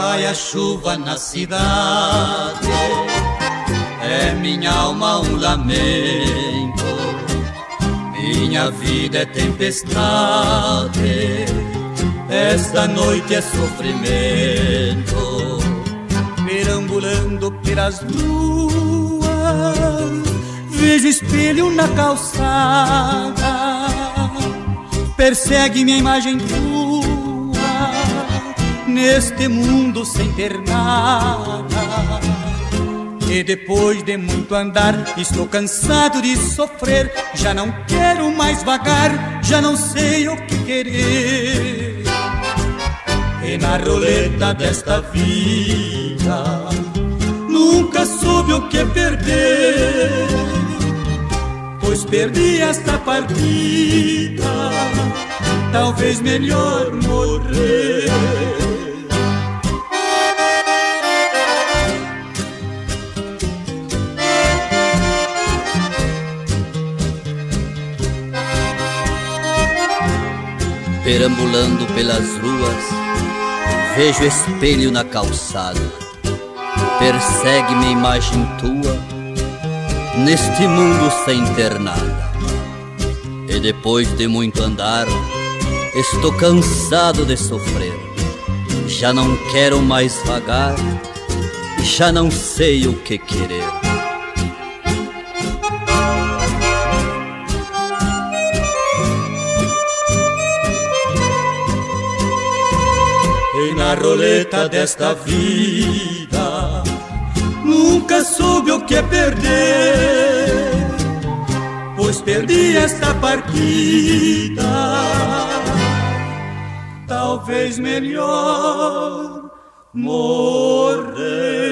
a chuva na cidade, é minha alma um lamento. Minha vida é tempestade, esta noite é sofrimento. Perambulando pelas ruas, vejo espelho na calçada, persegue minha imagem neste mundo sem ter nada. E depois de muito andar, estou cansado de sofrer. Já não quero mais vagar, já não sei o que querer. E na roleta desta vida, nunca soube o que perder. Pois perdi esta partida, talvez melhor morrer. Perambulando pelas ruas, vejo espelho na calçada. Persegue-me a imagem tua neste mundo sem ter nada. E depois de muito andar, estou cansado de sofrer. Já não quero mais vagar, já não sei o que querer. Na roleta desta vida. Nunca soube o que é perder, pois perdi esta partida. Talvez melhor morrer.